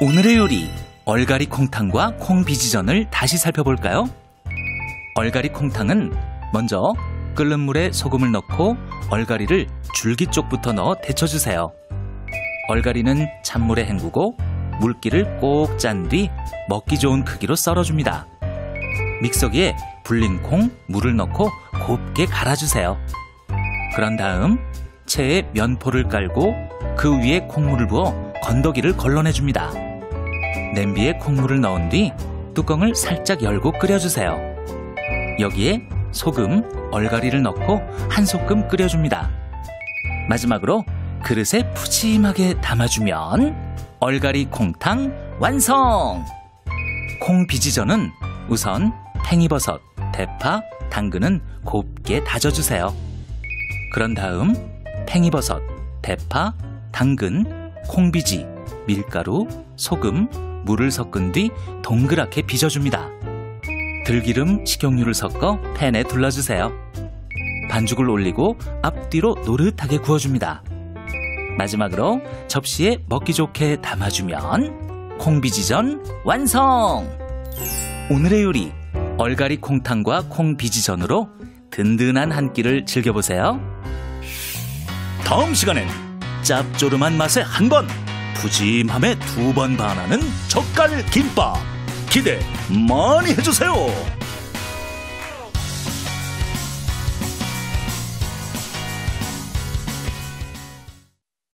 오늘의 요리 얼갈이 콩탕과 콩비지전을 다시 살펴볼까요? 얼갈이 콩탕은 먼저 끓는 물에 소금을 넣고 얼갈이를 줄기 쪽부터 넣어 데쳐주세요. 얼갈이는 찬물에 헹구고 물기를 꼭 짠 뒤 먹기 좋은 크기로 썰어줍니다. 믹서기에 불린 콩, 물을 넣고 곱게 갈아주세요. 그런 다음 체에 면포를 깔고 그 위에 콩물을 부어 건더기를 걸러내줍니다. 냄비에 콩물을 넣은 뒤 뚜껑을 살짝 열고 끓여주세요. 여기에 소금, 얼갈이를 넣고 한 소끔 끓여줍니다. 마지막으로 그릇에 푸짐하게 담아주면 얼갈이 콩탕 완성! 콩 비지전은 우선 팽이버섯, 대파, 당근은 곱게 다져주세요. 그런 다음 팽이버섯, 대파, 당근, 콩비지, 밀가루, 소금, 물을 섞은 뒤 동그랗게 빚어줍니다. 들기름, 식용유를 섞어 팬에 둘러주세요. 반죽을 올리고 앞뒤로 노릇하게 구워줍니다. 마지막으로 접시에 먹기 좋게 담아주면 콩비지전 완성! 오늘의 요리 얼갈이 콩탕과 콩비지전으로 든든한 한 끼를 즐겨보세요. 다음 시간엔 짭조름한 맛에 한 번, 푸짐함에 두 번 반하는 젓갈 김밥 기대 많이 해주세요.